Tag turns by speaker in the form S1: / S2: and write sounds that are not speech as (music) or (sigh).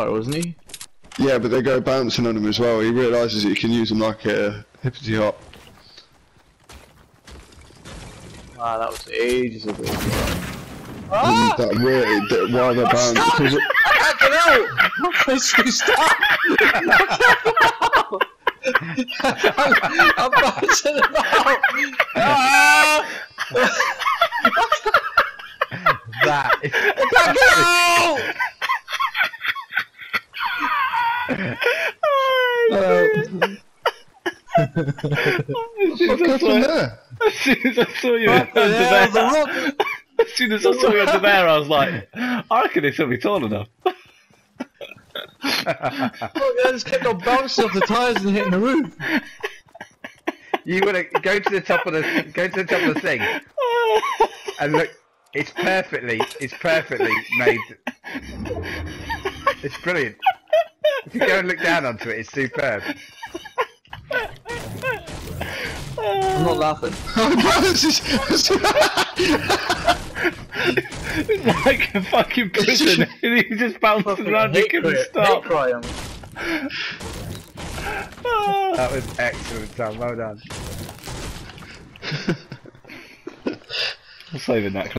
S1: fighter, wasn't he?
S2: Yeah, but they go bouncing on him as well. He realises that he can use them like a hippity hop.
S1: Ah, that was ages ago.
S2: And that really, that, why they bounce because it,
S1: I can't get out! My face is! I'm bouncing about! Ah!
S3: That is
S1: I can't get out!
S2: what happened there?
S4: As soon as I saw you
S1: What
S4: under
S1: hell, the
S4: there, as soon as I saw you under there, I was like, I reckon this will be tall enough.
S1: Oh, look, I just kept on bouncing off the tyres and hitting the roof.
S3: You want to go to the top of the go to the top of the thing and look. It's perfectly. It's perfectly made. It's brilliant. If (laughs) you go and look down onto it, it's superb.
S1: I'm not laughing. (laughs)
S2: Oh, this is-
S4: It's (laughs) like a fucking prison. and he just bouncing around and couldn't
S1: cry-
S4: stop.
S1: hate
S3: That was excellent, Tom. Well done.
S4: I'm saving that.